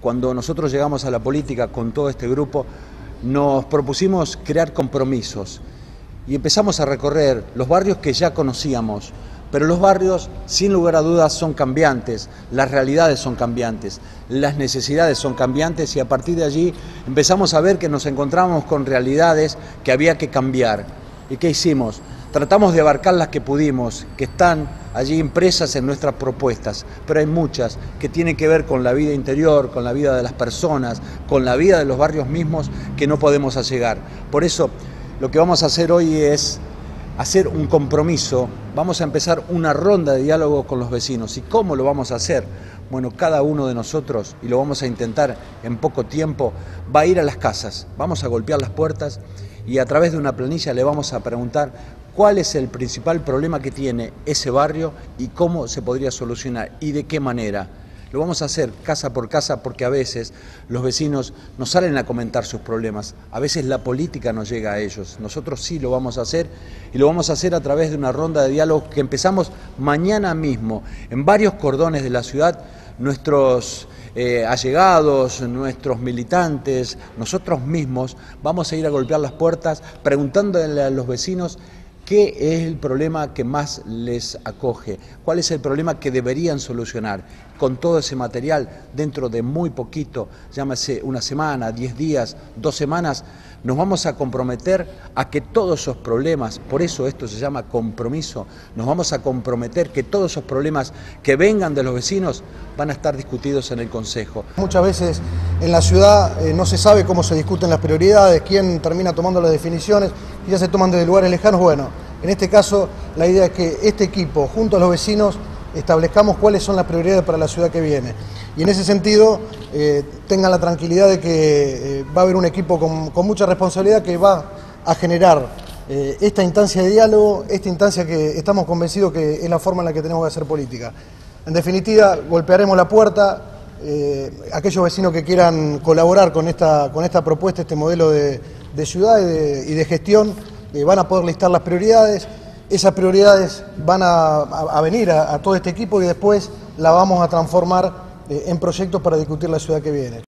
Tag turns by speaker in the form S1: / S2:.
S1: cuando nosotros llegamos a la política con todo este grupo, nos propusimos crear compromisos y empezamos a recorrer los barrios que ya conocíamos, pero los barrios, sin lugar a dudas, son cambiantes, las realidades son cambiantes, las necesidades son cambiantes y a partir de allí empezamos a ver que nos encontramos con realidades que había que cambiar. ¿Y qué hicimos? Tratamos de abarcar las que pudimos, que están allí impresas en nuestras propuestas, pero hay muchas que tienen que ver con la vida interior, con la vida de las personas, con la vida de los barrios mismos que no podemos allegar. Por eso, lo que vamos a hacer hoy es hacer un compromiso, vamos a empezar una ronda de diálogo con los vecinos. ¿Y cómo lo vamos a hacer? Bueno, cada uno de nosotros, y lo vamos a intentar en poco tiempo, va a ir a las casas, vamos a golpear las puertas y a través de una planilla le vamos a preguntar cuál es el principal problema que tiene ese barrio y cómo se podría solucionar y de qué manera. Lo vamos a hacer casa por casa porque a veces los vecinos nos salen a comentar sus problemas, a veces la política no llega a ellos. Nosotros sí lo vamos a hacer y lo vamos a hacer a través de una ronda de diálogo que empezamos mañana mismo en varios cordones de la ciudad. Nuestros eh, allegados, nuestros militantes, nosotros mismos vamos a ir a golpear las puertas preguntándole a los vecinos ¿Qué es el problema que más les acoge? ¿Cuál es el problema que deberían solucionar? Con todo ese material, dentro de muy poquito, llámese una semana, diez días, dos semanas, nos vamos a comprometer a que todos esos problemas, por eso esto se llama compromiso, nos vamos a comprometer que todos esos problemas que vengan de los vecinos van a estar discutidos en el Consejo.
S2: Muchas veces en la ciudad eh, no se sabe cómo se discuten las prioridades, quién termina tomando las definiciones, y ya se toman desde lugares lejanos. Bueno, en este caso, la idea es que este equipo, junto a los vecinos, establezcamos cuáles son las prioridades para la ciudad que viene. Y en ese sentido, eh, tengan la tranquilidad de que eh, va a haber un equipo con, mucha responsabilidad que va a generar eh, esta instancia de diálogo, esta instancia que estamos convencidos que es la forma en la que tenemos que hacer política. En definitiva, golpearemos la puerta, aquellos vecinos que quieran colaborar con esta, con esta propuesta, este modelo de, ciudad y de gestión, eh, van a poder listar las prioridades, esas prioridades van a, venir a, todo este equipo y después la vamos a transformar eh, en proyectos para discutir la ciudad que viene.